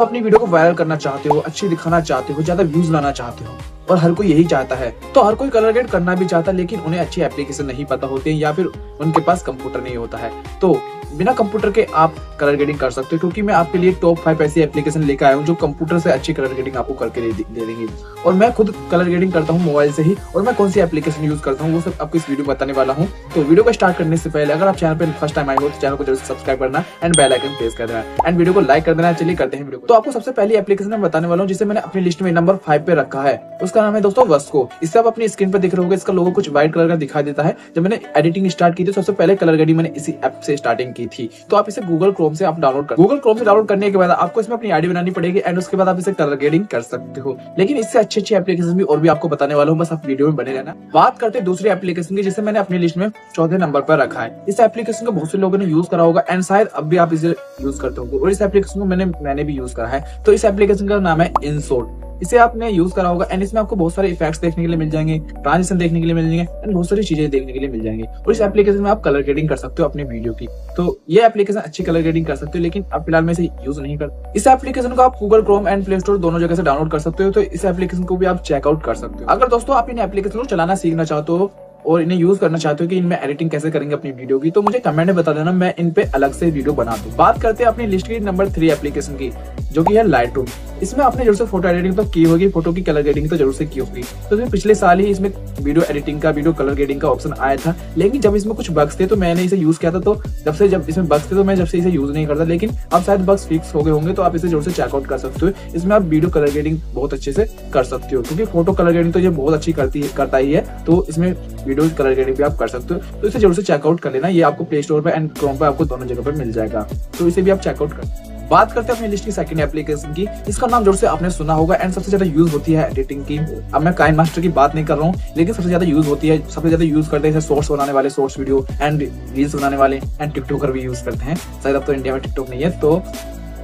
अपनी वीडियो को वायरल करना चाहते हो, अच्छी दिखाना चाहते हो, ज़्यादा व्यूज़ लाना चाहते हो। और हर कोई यही चाहता है। तो हर कोई कलर ग्रेड करना भी चाहता है, लेकिन उन्हें अच्छी एप्लीकेशन नहीं पता होती है या फिर उनके पास कंप्यूटर नहीं होता है। तो बिना कंप्यूटर के आप कलर ग्रेडिंग कर सकते हो, क्योंकि मैं आपके लिए टॉप फाइव ऐसी एप्लीकेशन लेकर आया हूँ जो कंप्यूटर से अच्छी कलर ग्रेडिंग आपको करके दे देंगे। और मैं खुद कलर ग्रेडिंग करता हूँ मोबाइल से ही, और मैं कौन सी एप्लीकेशन यूज़ करता हूँ, वो सब आपको इस वीडियो में बताने वाला हूँ। तो वीडियो को स्टार्ट करने से पहले अगर आप चैनल पर फ़र्स्ट टाइम आए हो तो चैनल को ज़रूर सब्सक्राइब करना एंड बेल आइकन प्रेस कर देना। एंड वीडियो को लाइक कर देना। चलिए करते हैं तो आपको सबसे पहली एप्लीकेशन बताने वाला हूँ, जिसे मैंने अपनी लिस्ट में नंबर फाइव पे रखा है। उसका नाम है दोस्तों वस्को इससे आप अपनी स्क्रीन पर दिख रहे होगा, इसका लोगो कुछ व्हाइट कलर का दिखाई देता है। जब मैंने एडिटिंग स्टार्ट की थी, सबसे पहले कलर ग्रेडिंग मैंने इसी ऐप से स्टार्टिंग की थी। तो आप इसे गूगल क्रोम से आप डाउनलोड कर गूगल क्रोम से डाउनलोड करने के बाद आपको इसमें अपनी आईडी बनानी पड़ेगी एंड उसके बाद आप इसे कलर ग्रेडिंग कर सकते हो। लेकिन इससे अच्छी अच्छी एप्लीकेशन भी और भी आपको बताने वाला हूँ, बस आप वीडियो में बने रहना। बात करते दूसरी एप्लीकेशन की, जिसे मैंने अपनी लिस्ट में चौथे नंबर पर रखा है। इस एप्लीकेशन को बहुत से लोगों ने यूज़ करा होगा एंड शायद अब भी आप इसे यूज़ करते होंगे। और इस एप्लीकेशन को मैंने मैंने भी यूज़ करा है। तो इस एप्लीकेशन का नाम है इनसोट इसे आपने यूज़ करा होगा एंड इसमें आपको बहुत सारे इफेक्ट्स देखने के लिए मिल जाएँगे ट्रांजिशन देखने के लिए मिल जाएँगे एंड बहुत सारी चीज़ें देखने के लिए मिल जाएँगे। और इस एप्लीकेशन में आप कलर ग्रेडिंग कर सकते हो अपने वीडियो की। तो ये एप्लीकेशन अच्छी कलर ग्रेडिंग कर सकते हो, लेकिन आप फ़िलहाल में इसे यूज़ नहीं करते इस एप्लीकेशन को आप Google Chrome and Play Store दोनों जगह से डाउनलोड कर सकते हो तो इस एप्लीकेशन को भी आप चेकआउट कर सकते हो। अगर दोस्तों आप इन एप्लीकेशन को चलाना सीखना चाहते हो और इन्हें यूज़ करना चाहते हो कि इनमें एडिटिंग कैसे करेंगे अपनी वीडियो की तो मुझे कमेंट में बता देना, मैं इन पे अलग से वीडियो बना दूँ बात करते हैं अपनी लिस्ट की नंबर थ्री एप्लीकेशन की। जो कि है लाइट रूम इसमें आपने ज़रूर से फ़ोटो एडिटिंग तो की होगी फ़ोटो की कलर ग्रेडिंग तो ज़रूर से की होगी। तो इसमें पिछले साल ही इसमें वीडियो एडिटिंग का वीडियो कलर ग्रेडिंग का ऑप्शन आया था, लेकिन जब इसमें कुछ बग्स थे तो मैंने इसे यूज़ किया था तो जब से जब इसमें बग्स थे तो मैं जब से इसे यूज़ नहीं करता, लेकिन अब शायद बग्स फिक्स हो गए होंगे तो आप इसे ज़रूर से चेकआउट कर सकते हो। इसमें आप वीडियो कलर ग्रेडिंग बहुत अच्छे से कर सकते हो, क्योंकि फ़ोटो कलर ग्रेडिंग तो ये बहुत अच्छी करती करता ही है तो इसमें वीडियो कलर ग्रेडिंग भी आप कर सकते हो। तो इसे ज़रूर से चेकआउट कर लेना, ये आपको प्ले स्टोर पर एंड क्रोम पर आपको दोनों जगह पर मिल जाएगा। तो इसे भी आप चेकआउट कर बात करते हैं अपनी लिस्ट की सेकंड एप्लीकेशन की। इसका नाम ज़रूर से आपने सुना होगा एंड सबसे ज़्यादा यूज़ होती है एडिटिंग की। अब मैं काइन मास्टर की बात नहीं कर रहा हूँ, लेकिन सबसे ज़्यादा यूज़ होती है, सबसे ज़्यादा यूज़ करते हैं सोर्स बनाने वाले सोर्स वीडियो एंड रील्स बनाने वाले एंड टिकटॉकर भी यूज़ करते हैं। शायद अब तो इंडिया में टिकटॉक नहीं है तो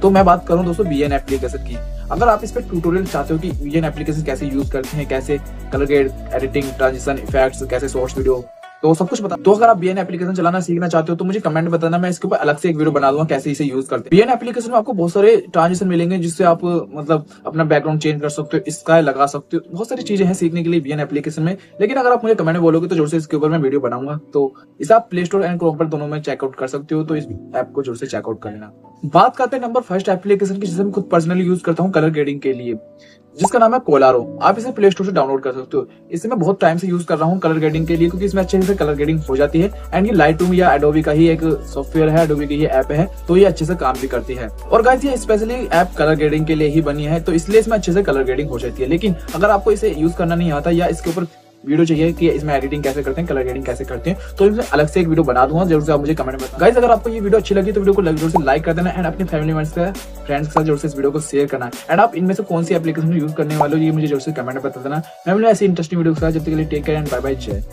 तो मैं बात करूँ दोस्तों बी एन एप्लीकेशन की। अगर आप इस पर ट्यूटोरियल चाहते हो कि बी एन एप्लीकेशन कैसे यूज़ करते हैं, कैसे colour grade editing transition effects कैसे सोर्स वीडियो तो सब कुछ बता तो अगर आप बीएन एप्लीकेशन चलाना सीखना चाहते हो तो मुझे कमेंट बताना, मैं इसके ऊपर अलग से एक वीडियो बना दूँगा कैसे इसे यूज़ करते बीएन एप्लीकेशन में आपको बहुत सारे ट्रांजेक्शन मिलेंगे, जिससे आप मतलब अपना बैकग्राउंड चेंज कर सकते हो स्काई लगा सकते हो। बहुत सारी चीज़ें हैं सीखने के लिए बीएन एप्लीकेशन में, लेकिन अगर आप मुझे कमेंट बोलोगे तो ज़ोर से इसके ऊपर मैं वीडियो बनाऊँगा। तो इसे आप प्ले स्टोर एंड क्रोम पर दोनों में चेकआउट कर सकते हो तो इस ऐप को ज़ोर से चेकआउट कर लेना। बात करते हैं नंबर फ़र्स्ट एप्लीकेशन की, जिसे मैं खुद पर्सनली यूज़ करता हूँ कलर ग्रेडिंग के लिए। जिसका नाम है कोलारो। आप इसे प्ले स्टोर से डाउनलोड कर सकते हो। इसे मैं बहुत टाइम से यूज़ कर रहा हूँ कलर ग्रेडिंग के लिए, क्योंकि इसमें अच्छे से कलर ग्रेडिंग हो जाती है। एंड ये लाइट रूम या एडोबी का ही एक सॉफ्टवेयर है एडोबी की ये ऐप है तो ये अच्छे से काम भी करती है। और गाइस ये स्पेशली ऐप कलर ग्रेडिंग के लिए ही बनी है तो इसलिए इसमें अच्छे से कलर ग्रेडिंग हो जाती है। लेकिन अगर आपको इसे यूज़ करना नहीं आता या इसके ऊपर वीडियो चाहिए कि इसमें एडिटिंग कैसे करते हैं कलर ग्रेडिंग कैसे करते हैं तो इसमें अलग से एक वीडियो बना दूँगा, ज़रूर से आप मुझे कमेंट में गाइस अगर आपको ये वीडियो अच्छी लगी तो वीडियो को ज़रूर से लाइक कर देना एंड अपने फैमिली मेंबर्स का फ्रेंड्स के साथ ज़रूर से इस वीडियो को शेयर करना। एंड आप इनमें से कौन सी एप्लीकेशन यूज़ करने वाले हो, ये मुझे ज़रूर से कमेंट में बता देना। मैं ऐसी इंटरेस्टिंग वीडियो के साथ। जब तक के लिए take care and bye bye जय।